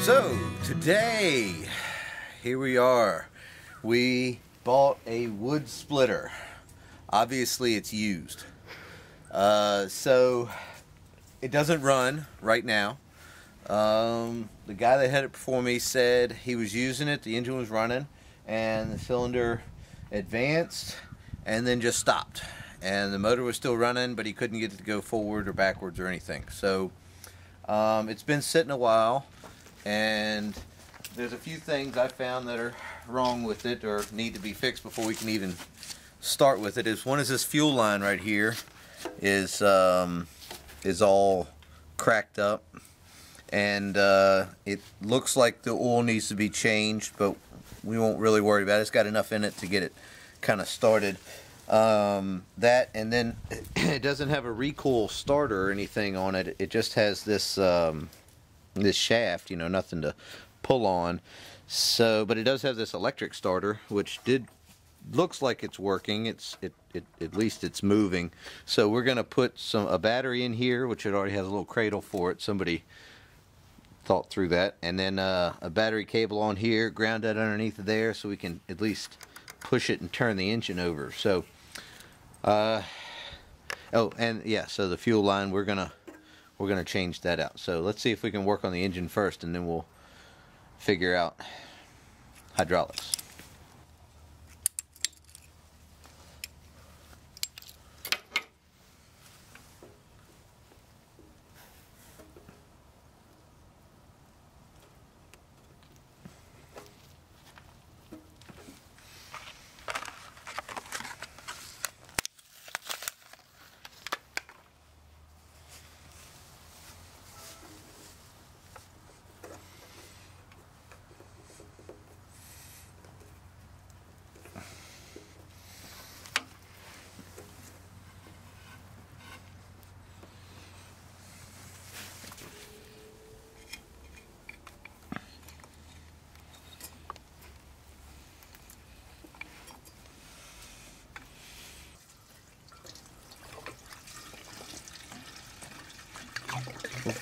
So, today, here we are. We bought a wood splitter. Obviously, it's used. Uh, so, it doesn't run right now. Um, the guy that had it before me said he was using it, the engine was running, and the cylinder advanced and then just stopped. And the motor was still running, but he couldn't get it to go forward or backwards or anything. So, um, it's been sitting a while and there's a few things I found that are wrong with it or need to be fixed before we can even start with it. Is one is this fuel line right here is um, is all cracked up and uh, it looks like the oil needs to be changed but we won't really worry about it. It's got enough in it to get it kind of started. Um, that and then it doesn't have a recoil starter or anything on it. It just has this um, this shaft, you know, nothing to pull on. So, but it does have this electric starter, which did looks like it's working. It's it, it at least it's moving. So we're gonna put some a battery in here, which it already has a little cradle for it. Somebody thought through that, and then uh, a battery cable on here, ground that underneath there, so we can at least push it and turn the engine over. So, uh, oh, and yeah, so the fuel line we're gonna we're going to change that out. So let's see if we can work on the engine first and then we'll figure out hydraulics.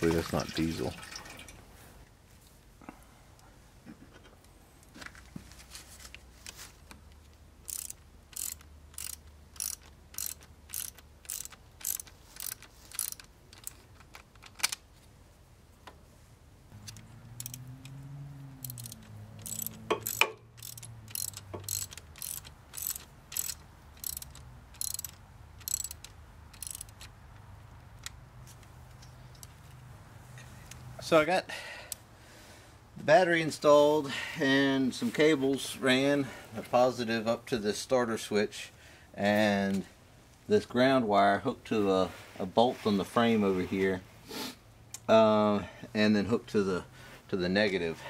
Hopefully that's not diesel. So I got the battery installed and some cables ran a positive up to the starter switch and this ground wire hooked to a, a bolt on the frame over here uh, and then hooked to the to the negative.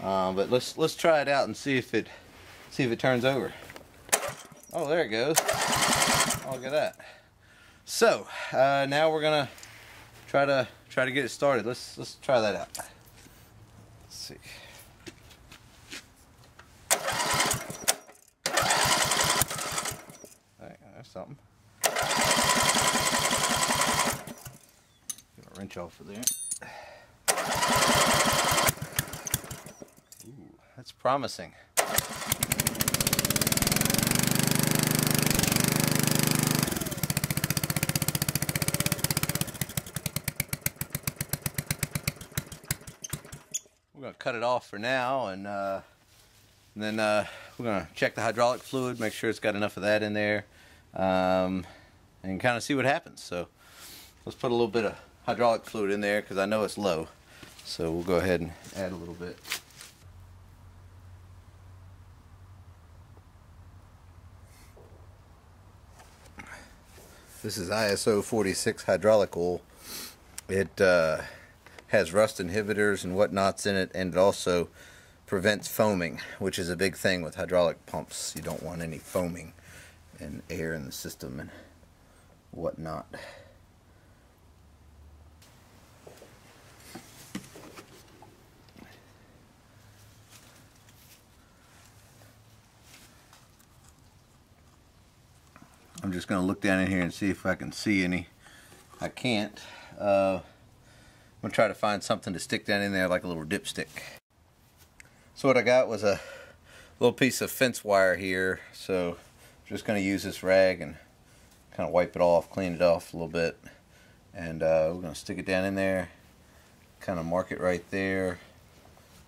Uh, but let's let's try it out and see if it see if it turns over. Oh there it goes. Oh, look at that. So uh, now we're gonna try to try to get it started. Let's let's try that out. Let's see. Right, there's something. Get a wrench off of there. Ooh, that's promising. Cut it off for now and, uh, and then uh, we're going to check the hydraulic fluid, make sure it's got enough of that in there um, and kind of see what happens. So let's put a little bit of hydraulic fluid in there because I know it's low. So we'll go ahead and add a little bit. This is ISO 46 hydraulic oil. It uh, has rust inhibitors and whatnots in it and it also prevents foaming which is a big thing with hydraulic pumps. You don't want any foaming and air in the system and whatnot. I'm just going to look down in here and see if I can see any. I can't. Uh, I'm gonna try to find something to stick down in there like a little dipstick. So what I got was a little piece of fence wire here. So I'm just gonna use this rag and kind of wipe it off, clean it off a little bit. And uh, we're gonna stick it down in there, kind of mark it right there.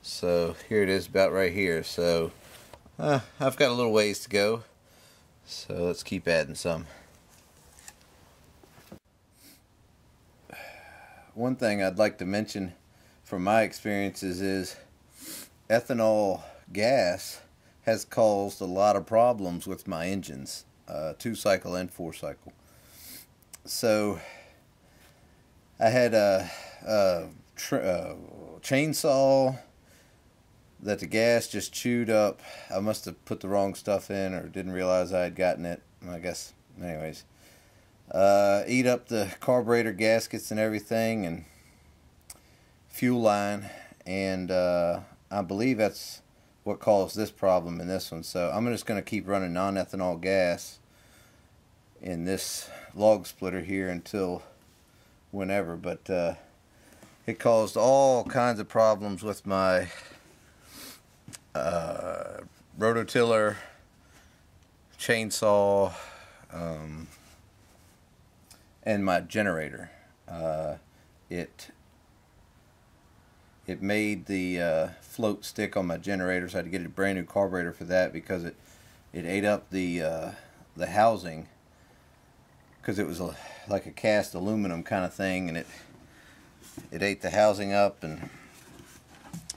So here it is about right here. So uh, I've got a little ways to go. So let's keep adding some. One thing I'd like to mention from my experiences is ethanol gas has caused a lot of problems with my engines, uh, two cycle and four cycle. So I had a, a, a, chainsaw that the gas just chewed up. I must have put the wrong stuff in or didn't realize I had gotten it. I guess, anyways uh, eat up the carburetor gaskets and everything and fuel line. And uh, I believe that's what caused this problem in this one. So I'm just going to keep running non-ethanol gas in this log splitter here until whenever. But uh, it caused all kinds of problems with my uh, rototiller chainsaw um, and my generator. Uh, it it made the uh, float stick on my generator, so I had to get a brand new carburetor for that because it it ate up the uh, the housing because it was a, like a cast aluminum kind of thing, and it it ate the housing up and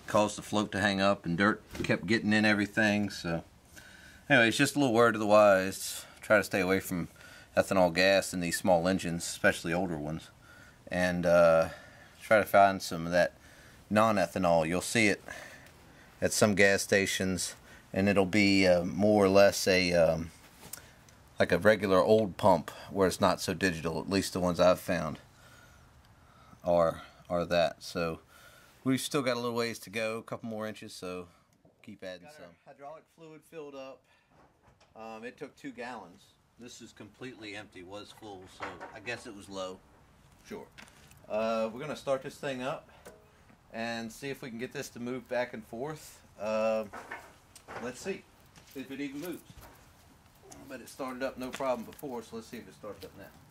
caused the float to hang up, and dirt kept getting in everything. So, anyway, it's just a little word to the wise. Try to stay away from ethanol gas in these small engines, especially older ones, and uh, try to find some of that non-ethanol. You'll see it at some gas stations, and it'll be uh, more or less a um, like a regular old pump where it's not so digital. At least the ones I've found are are that. So we've still got a little ways to go, a couple more inches. So keep adding some. hydraulic fluid filled up. Um, it took two gallons. This is completely empty, was full, so I guess it was low. Sure. Uh, we're going to start this thing up and see if we can get this to move back and forth. Uh, let's see if it even moves. But it started up no problem before, so let's see if it starts up now.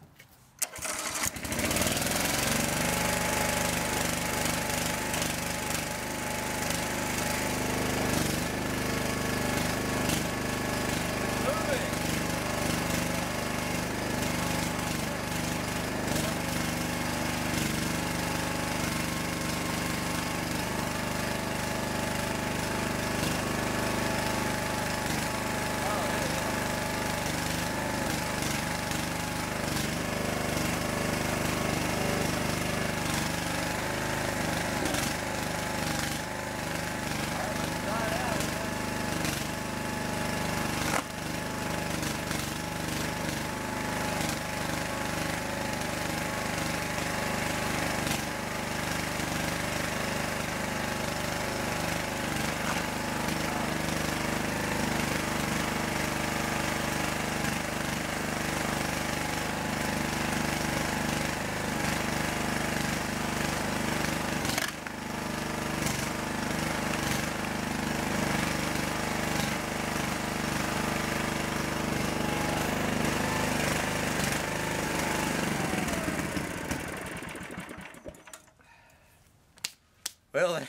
Well,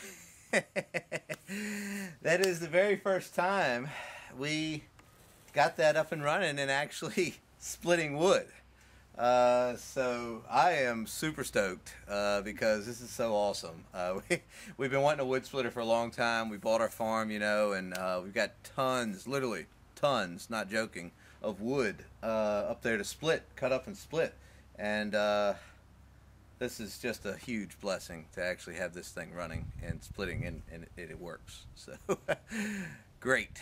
that is the very first time we got that up and running and actually splitting wood. Uh, so I am super stoked uh, because this is so awesome. Uh, we, we've been wanting a wood splitter for a long time. We bought our farm, you know, and uh, we've got tons, literally tons, not joking, of wood uh, up there to split, cut up and split. And uh, this is just a huge blessing to actually have this thing running and splitting and, and it, it, works. So great.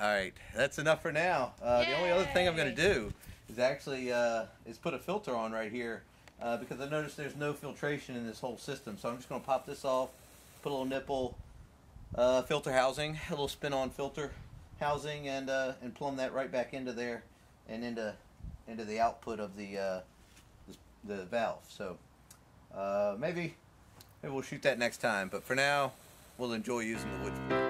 All right that's enough for now. Uh, the only other thing I'm going to do is actually uh, is put a filter on right here uh, because I noticed there's no filtration in this whole system. So I'm just going to pop this off put a little nipple uh, filter housing a little spin on filter housing and uh, and plumb that right back into there and into into the output of the uh, the valve. So uh, maybe maybe we'll shoot that next time. But for now, we'll enjoy using the wood.